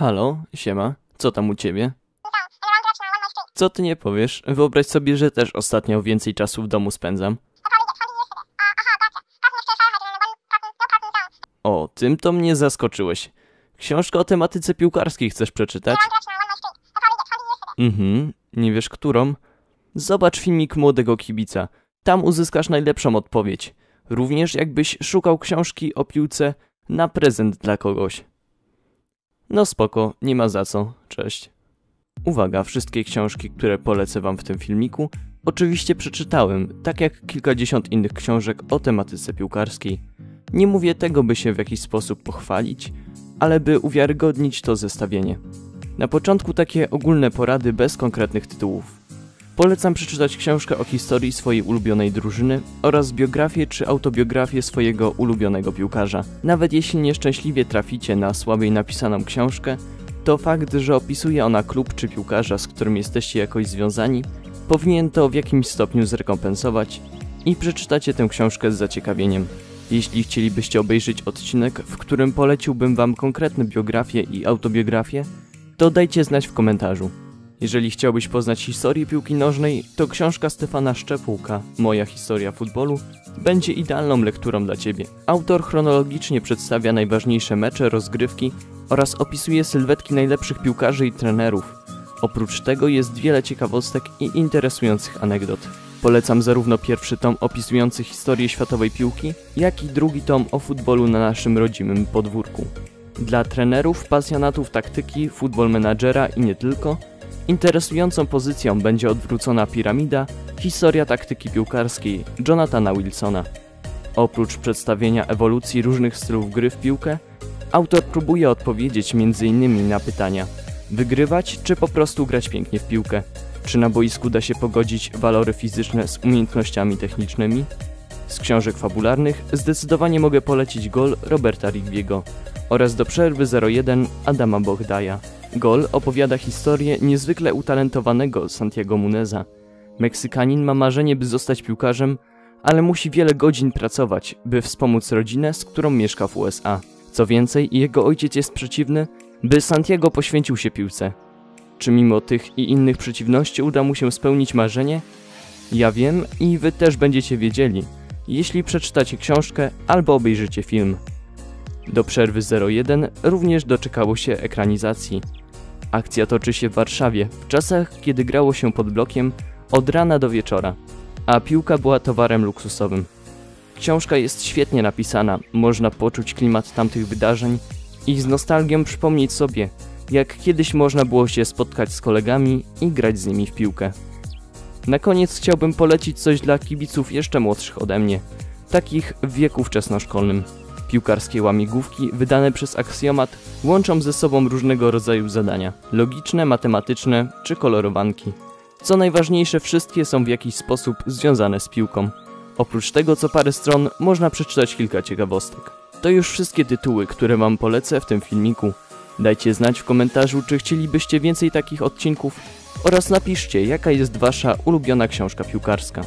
Halo, siema, co tam u ciebie? Co ty nie powiesz? Wyobraź sobie, że też ostatnio więcej czasu w domu spędzam. O, tym to mnie zaskoczyłeś. Książkę o tematyce piłkarskiej chcesz przeczytać? Mhm, nie wiesz którą? Zobacz filmik młodego kibica. Tam uzyskasz najlepszą odpowiedź. Również jakbyś szukał książki o piłce na prezent dla kogoś. No spoko, nie ma za co. Cześć. Uwaga, wszystkie książki, które polecę wam w tym filmiku, oczywiście przeczytałem, tak jak kilkadziesiąt innych książek o tematyce piłkarskiej. Nie mówię tego, by się w jakiś sposób pochwalić, ale by uwiarygodnić to zestawienie. Na początku takie ogólne porady bez konkretnych tytułów. Polecam przeczytać książkę o historii swojej ulubionej drużyny oraz biografię czy autobiografię swojego ulubionego piłkarza. Nawet jeśli nieszczęśliwie traficie na słabiej napisaną książkę, to fakt, że opisuje ona klub czy piłkarza, z którym jesteście jakoś związani, powinien to w jakimś stopniu zrekompensować i przeczytacie tę książkę z zaciekawieniem. Jeśli chcielibyście obejrzeć odcinek, w którym poleciłbym wam konkretne biografie i autobiografię, to dajcie znać w komentarzu. Jeżeli chciałbyś poznać historię piłki nożnej, to książka Stefana Szczepułka, Moja historia futbolu, będzie idealną lekturą dla Ciebie. Autor chronologicznie przedstawia najważniejsze mecze, rozgrywki oraz opisuje sylwetki najlepszych piłkarzy i trenerów. Oprócz tego jest wiele ciekawostek i interesujących anegdot. Polecam zarówno pierwszy tom opisujący historię światowej piłki, jak i drugi tom o futbolu na naszym rodzimym podwórku. Dla trenerów, pasjonatów taktyki, futbol menadżera i nie tylko, interesującą pozycją będzie odwrócona piramida, historia taktyki piłkarskiej Jonathana Wilsona. Oprócz przedstawienia ewolucji różnych stylów gry w piłkę, autor próbuje odpowiedzieć m.in. na pytania: wygrywać czy po prostu grać pięknie w piłkę? Czy na boisku da się pogodzić walory fizyczne z umiejętnościami technicznymi? Z książek fabularnych zdecydowanie mogę polecić gol Roberta Rigbiego oraz do przerwy 01 Adama Bogdaja. Gol opowiada historię niezwykle utalentowanego Santiago Muneza. Meksykanin ma marzenie, by zostać piłkarzem, ale musi wiele godzin pracować, by wspomóc rodzinę, z którą mieszka w USA. Co więcej, jego ojciec jest przeciwny, by Santiago poświęcił się piłce. Czy mimo tych i innych przeciwności uda mu się spełnić marzenie? Ja wiem i wy też będziecie wiedzieli, jeśli przeczytacie książkę albo obejrzycie film. Do przerwy 01 również doczekało się ekranizacji. Akcja toczy się w Warszawie, w czasach, kiedy grało się pod blokiem od rana do wieczora, a piłka była towarem luksusowym. Książka jest świetnie napisana, można poczuć klimat tamtych wydarzeń i z nostalgią przypomnieć sobie, jak kiedyś można było się spotkać z kolegami i grać z nimi w piłkę. Na koniec chciałbym polecić coś dla kibiców jeszcze młodszych ode mnie, takich w wieku wczesnoszkolnym. Piłkarskie łamigłówki wydane przez Aksjomat łączą ze sobą różnego rodzaju zadania logiczne, matematyczne czy kolorowanki. Co najważniejsze, wszystkie są w jakiś sposób związane z piłką. Oprócz tego, co parę stron, można przeczytać kilka ciekawostek. To już wszystkie tytuły, które Wam polecę w tym filmiku. Dajcie znać w komentarzu, czy chcielibyście więcej takich odcinków oraz napiszcie, jaka jest Wasza ulubiona książka piłkarska.